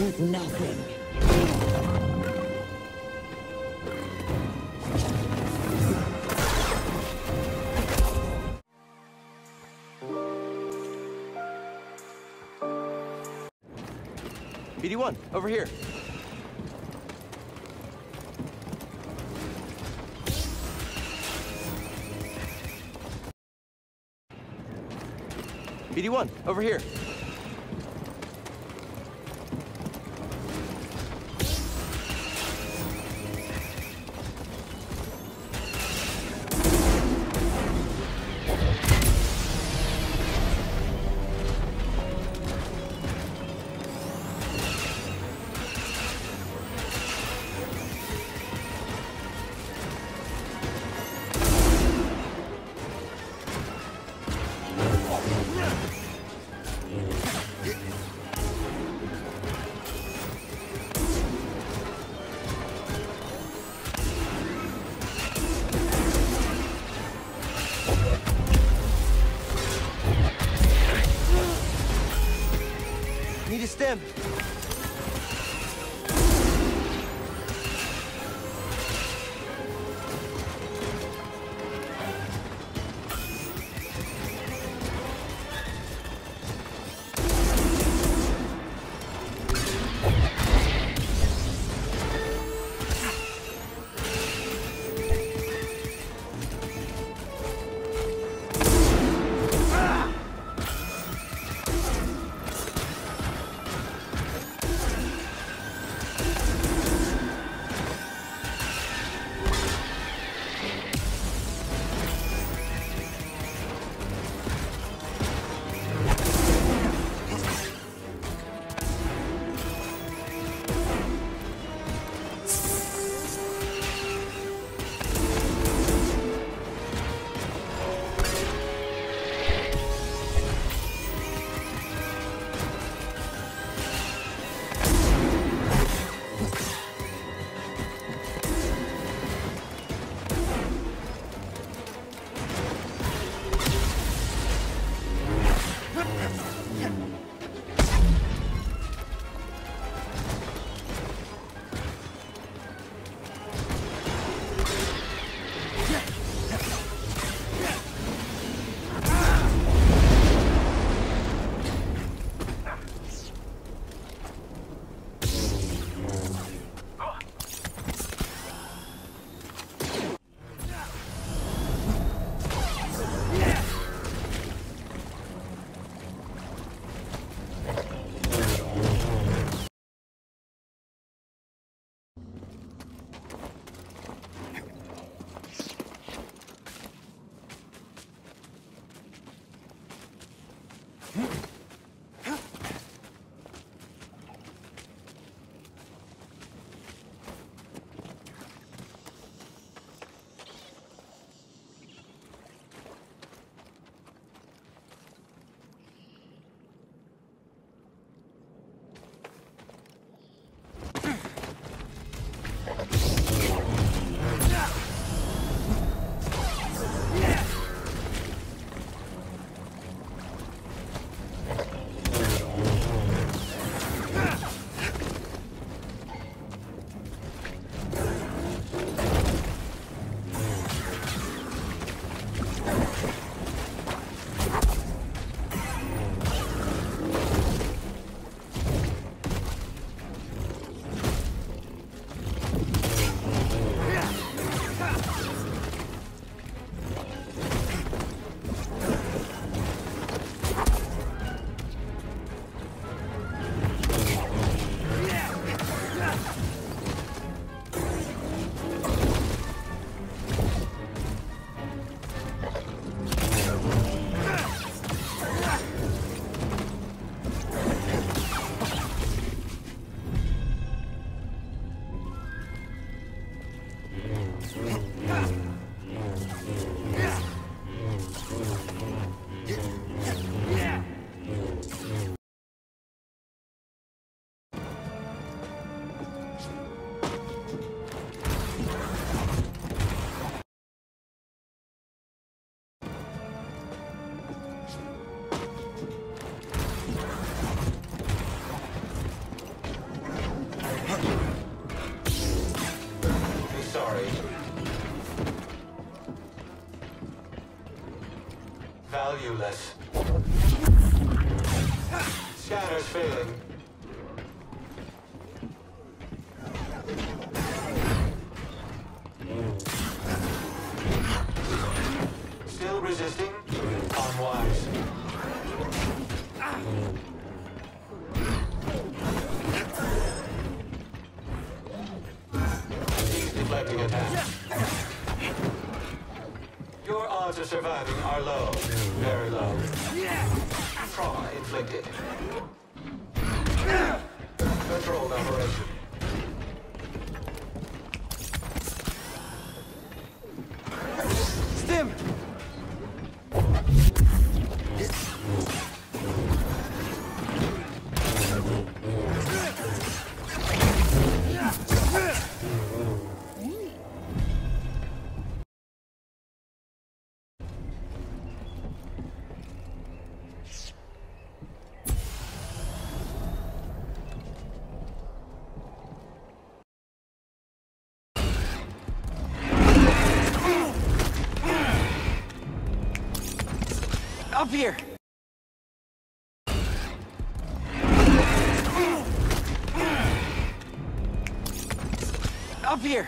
That nothing. BD1, over here. BD1, over here. Need this. Scanner's failing. Still resisting? Unwise. He's deflecting attack. Your odds of surviving are low. Very low. Trauma inflicted. Controlled operation. Up here! Up here!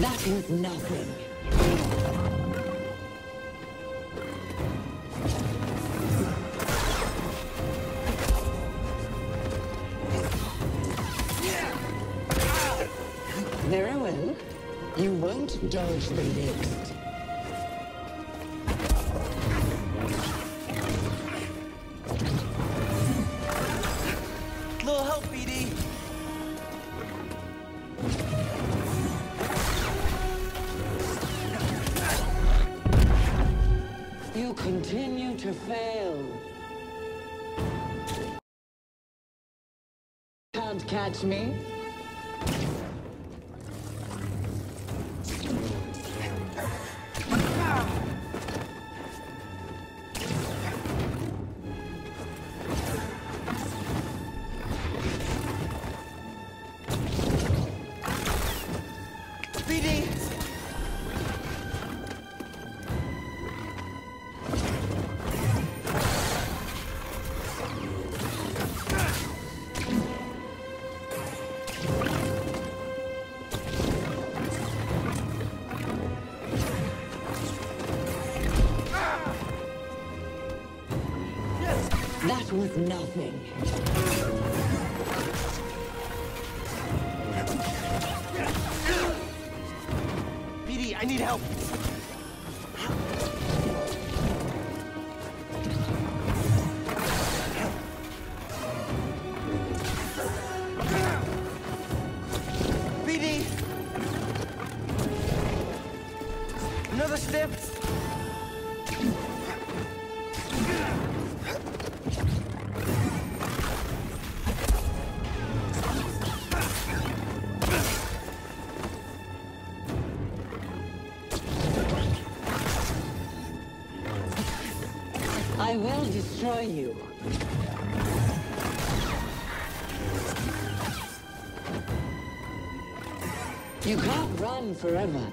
That was nothing. Very well. You won't dodge the next. Can't catch me. with nothing. BD, I need help. Another step. You. You can't run forever.